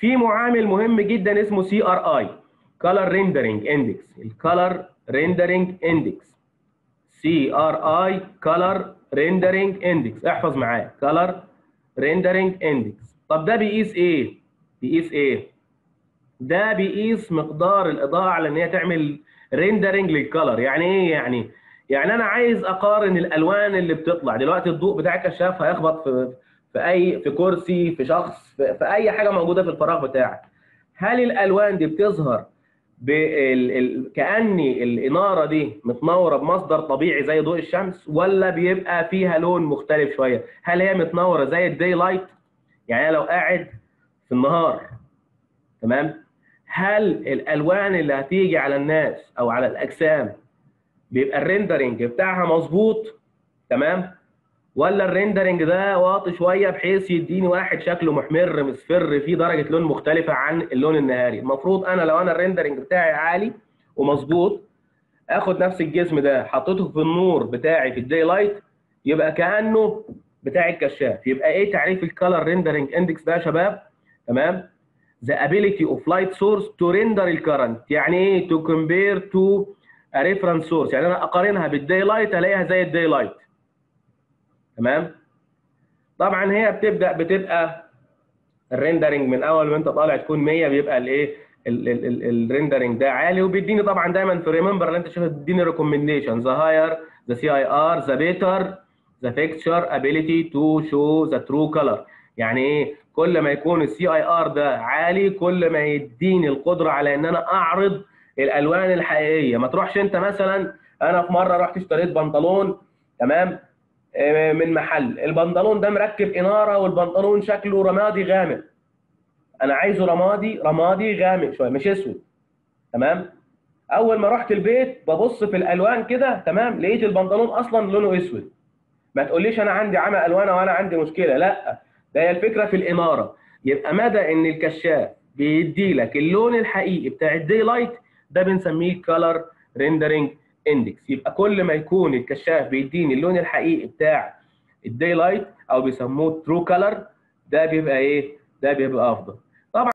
في معامل مهم جدا اسمه CRI color rendering index ال color rendering index CRI color rendering index احفظ معايا. color rendering index طب ده بيقيس إيه؟ بيقيس إيه؟ ده بيقيس مقدار الاضاءه لأن هي تعمل rendering لل color يعني إيه يعني؟ يعني أنا عايز أقارن الألوان اللي بتطلع. دلوقتي الضوء بتاع الكشاف هيخبط في في أي في كرسي في شخص في, في أي حاجة موجودة في الفراغ بتاعك. هل الألوان دي بتظهر بال... ال... كأني الإنارة دي متنورة بمصدر طبيعي زي ضوء الشمس ولا بيبقى فيها لون مختلف شوية؟ هل هي متنورة زي ال daylight يعني أنا لو قاعد في النهار تمام؟ هل الألوان اللي هتيجي على الناس أو على الأجسام بيبقى ال rendering بتاعها مظبوط؟ تمام؟ ولا ال rendering ده واطي شوية بحيث يديني واحد شكله محمر مصفر فيه درجة لون مختلفة عن اللون النهاري. المفروض أنا لو أنا ال rendering بتاعي عالي ومظبوط آخد نفس الجسم ده حطيته في النور بتاعي في ال daylight يبقى كأنه بتاع الكشاف. يبقى إيه تعريف ال color rendering index ده يا شباب؟ تمام؟ The ability of light source to render the color يعني إيه؟ to compare to a reference source. يعني أنا أقارنها بال daylight ألاقيها زي ال daylight تمام؟ طبعا هي بتبدأ بتبقى ال rendering من أول ما انت طالع تكون 100 بيبقى الإيه؟ ال rendering ده عالي وبيديني طبعا دايما في remember اللي أنت شايف بيديني recommendation the higher the CRI the better the fixture ability to show the true color يعني إيه؟ كل ما يكون ال CRI ده عالي كل ما يديني القدرة على إن أنا أعرض الألوان الحقيقية. ما تروحش أنت مثلا أنا في مرة رحت اشتريت بنطلون تمام؟ من محل. البنطلون ده مركب إنارة والبنطلون شكله رمادي غامق. أنا عايزه رمادي رمادي غامق شوية مش أسود. تمام؟ أول ما رحت البيت ببص في الألوان كده تمام؟ لقيت البنطلون أصلا لونه أسود. ما تقوليش أنا عندي عمى ألوان وأنا عندي مشكلة. لأ ده هي الفكرة في الإنارة. يبقى مدى إن الكشاف بيدي لك اللون الحقيقي بتاع ال daylight ده بنسميه color rendering index يبقى كل ما يكون الكشاف بيديني اللون الحقيقي بتاع ال daylight أو بيسموه true color ده بيبقى إيه؟ ده بيبقى أفضل.